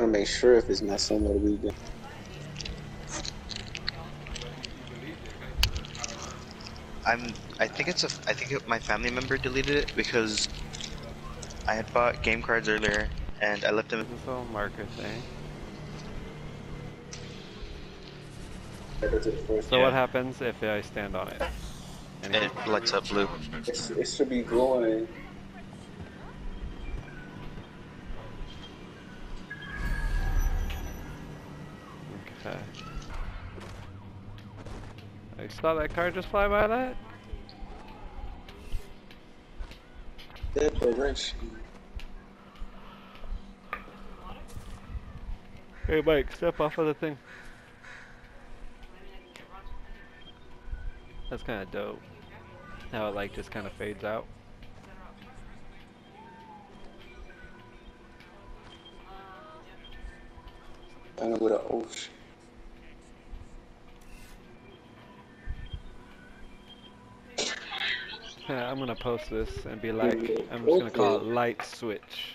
to make sure if it's not somewhere we go. I'm. I think it's a. I think it, my family member deleted it because I had bought game cards earlier and I left them. This is all marker eh? thing. So Yeah. what happens if I stand on it? and It lights up blue. It's, it should be glowing. Okay. I saw that car just fly by that. Yeah, but wrench. Hey Mike, step off of the thing. That's kind of dope. How it like just kind of fades out. Kind of with an ocean. I'm gonna post this and be like, I'm just gonna call it light switch.